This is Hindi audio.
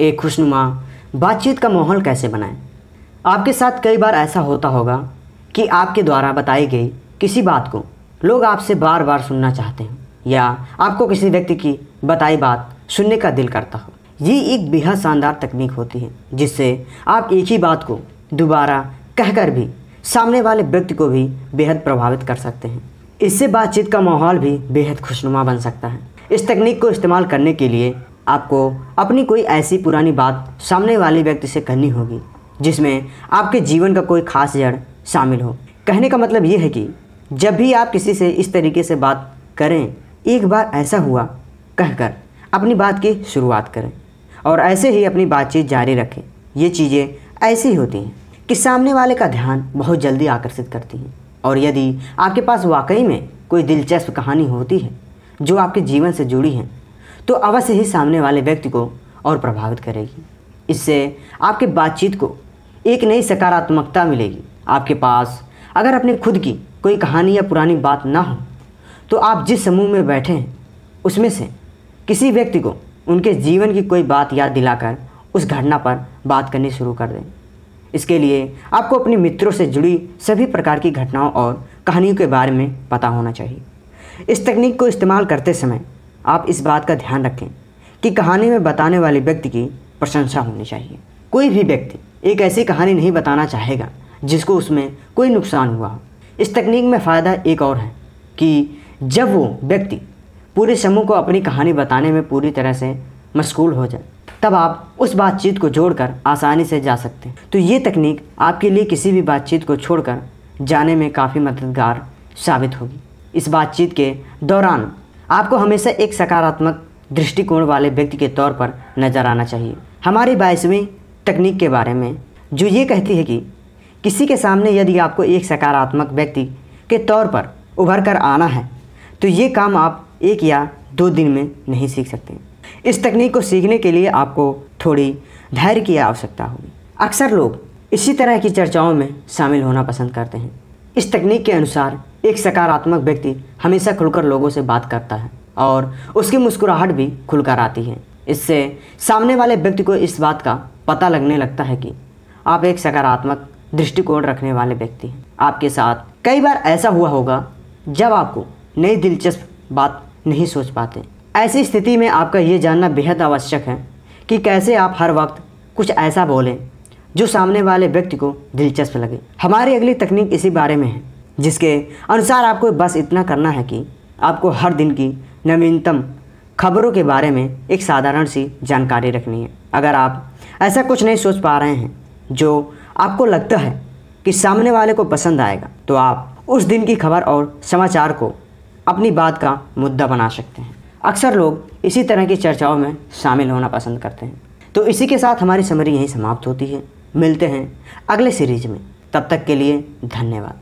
एक खुशनुमा, बातचीत का माहौल कैसे बनाएँ? आपके साथ कई बार ऐसा होता होगा कि आपके द्वारा बताई गई किसी बात को लोग आपसे बार बार सुनना चाहते हैं, या आपको किसी व्यक्ति की बताई बात सुनने का दिल करता हो। ये एक बेहद शानदार तकनीक होती है, जिससे आप एक ही बात को दोबारा कहकर भी सामने वाले व्यक्ति को भी बेहद प्रभावित कर सकते हैं। इससे बातचीत का माहौल भी बेहद खुशनुमा बन सकता है। इस तकनीक को इस्तेमाल करने के लिए आपको अपनी कोई ऐसी पुरानी बात सामने वाले व्यक्ति से करनी होगी, जिसमें आपके जीवन का कोई खास जड़ शामिल हो। कहने का मतलब ये है कि जब भी आप किसी से इस तरीके से बात करें, एक बार ऐसा हुआ, कहकर अपनी बात की शुरुआत करें और ऐसे ही अपनी बातचीत जारी रखें। ये चीज़ें ऐसी होती हैं कि सामने वाले का ध्यान बहुत जल्दी आकर्षित करती हैं और यदि आपके पास वाकई में कोई दिलचस्प कहानी होती है, जो आपके जीवन से जुड़ी है तो अवश्य ही सामने वाले व्यक्ति को और प्रभावित करेगी। इससे आपके बातचीत को एक नई सकारात्मकता मिलेगी। आपके पास अगर अपने खुद की कोई कहानी या पुरानी बात ना हो तो आप जिस समूह में बैठे हैं, उसमें से किसी व्यक्ति को उनके जीवन की कोई बात याद दिलाकर उस घटना पर बात करनी शुरू कर दें। इसके लिए आपको अपने मित्रों से जुड़ी सभी प्रकार की घटनाओं और कहानियों के बारे में पता होना चाहिए। इस तकनीक को इस्तेमाल करते समय आप इस बात का ध्यान रखें कि कहानी में बताने वाले व्यक्ति की प्रशंसा होनी चाहिए। कोई भी व्यक्ति एक ऐसी कहानी नहीं बताना चाहेगा जिसको उसमें कोई नुकसान हुआ हो। इस तकनीक में फ़ायदा एक और है कि जब वो व्यक्ति पूरे समूह को अपनी कहानी बताने में पूरी तरह से मशगूल हो जाए, तब आप उस बातचीत को जोड़कर आसानी से जा सकते हैं। तो ये तकनीक आपके लिए किसी भी बातचीत को छोड़कर जाने में काफ़ी मददगार साबित होगी। इस बातचीत के दौरान आपको हमेशा एक सकारात्मक दृष्टिकोण वाले व्यक्ति के तौर पर नज़र आना चाहिए। हमारी बाईसवीं तकनीक के बारे में जो ये कहती है कि किसी के सामने यदि आपको एक सकारात्मक व्यक्ति के तौर पर उभर कर आना है तो ये काम आप एक या दो दिन में नहीं सीख सकते। इस तकनीक को सीखने के लिए आपको थोड़ी धैर्य की आवश्यकता होगी। अक्सर लोग इसी तरह की चर्चाओं में शामिल होना पसंद करते हैं। इस तकनीक के अनुसार एक सकारात्मक व्यक्ति हमेशा खुलकर लोगों से बात करता है और उसकी मुस्कुराहट भी खुलकर आती है। इससे सामने वाले व्यक्ति को इस बात का पता लगने लगता है कि आप एक सकारात्मक दृष्टिकोण रखने वाले व्यक्ति हैं। आपके साथ कई बार ऐसा हुआ होगा जब आपको नई दिलचस्प बात नहीं सोच पाते। ऐसी स्थिति में आपका ये जानना बेहद आवश्यक है कि कैसे आप हर वक्त कुछ ऐसा बोलें जो सामने वाले व्यक्ति को दिलचस्प लगे। हमारी अगली तकनीक इसी बारे में है। जिसके अनुसार आपको बस इतना करना है कि आपको हर दिन की नवीनतम खबरों के बारे में एक साधारण सी जानकारी रखनी है। अगर आप ऐसा कुछ नहीं सोच पा रहे हैं जो आपको लगता है कि सामने वाले को पसंद आएगा तो आप उस दिन की खबर और समाचार को अपनी बात का मुद्दा बना सकते हैं। अक्सर लोग इसी तरह की चर्चाओं में शामिल होना पसंद करते हैं। तो इसी के साथ हमारी समरी यहीं समाप्त होती है। मिलते हैं अगले सीरीज़ में। तब तक के लिए धन्यवाद।